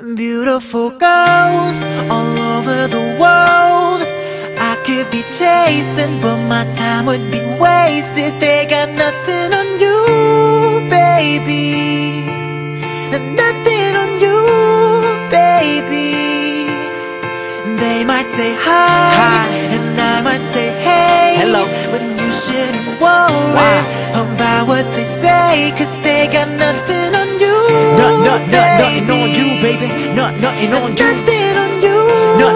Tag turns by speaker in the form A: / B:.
A: Beautiful girls all over the world. I could be chasing, but my time would be wasted. They got nothing on you, baby. Nothing on you, baby. They might say hi,
B: Hi.
A: and I might say hey.
B: Hello.
A: But you shouldn't worry
B: Why?
A: about what they say, cause they got nothing
B: Nothing on you. Nothing on you.